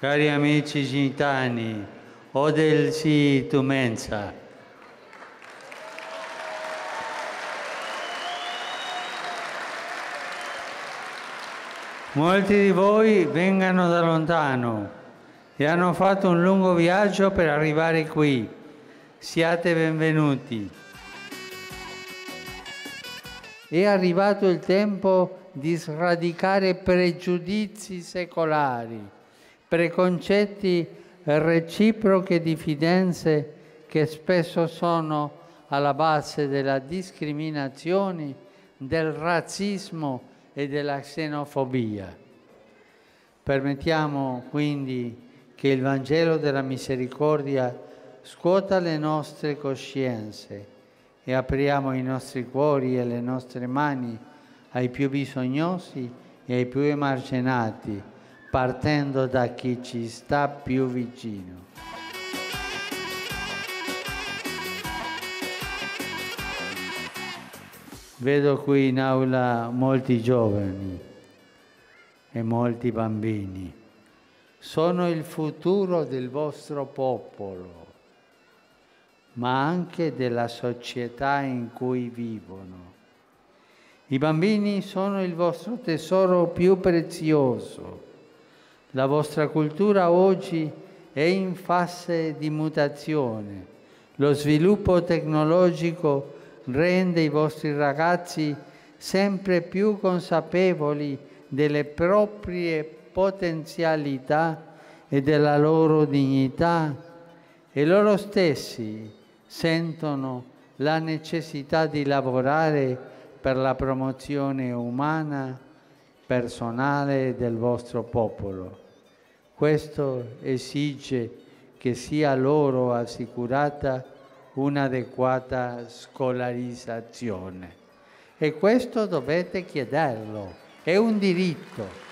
Cari amici gitani, o del si tu mensa. Molti di voi vengano da lontano e hanno fatto un lungo viaggio per arrivare qui. Siate benvenuti. È arrivato il tempo di sradicare pregiudizi secolari, preconcetti reciproche diffidenze che spesso sono alla base della discriminazione, del razzismo e della xenofobia. Permettiamo quindi che il Vangelo della misericordia scuota le nostre coscienze e apriamo i nostri cuori e le nostre mani ai più bisognosi e ai più emarginati, partendo da chi ci sta più vicino. Vedo qui in aula molti giovani e molti bambini. Sono il futuro del vostro popolo, ma anche della società in cui vivono. I bambini sono il vostro tesoro più prezioso. La vostra cultura oggi è in fase di mutazione. Lo sviluppo tecnologico rende i vostri ragazzi sempre più consapevoli delle proprie potenzialità e della loro dignità e loro stessi sentono la necessità di lavorare per la promozione umana, personale del vostro popolo. Questo esige che sia loro assicurata un'adeguata scolarizzazione. E questo dovete chiederlo, è un diritto.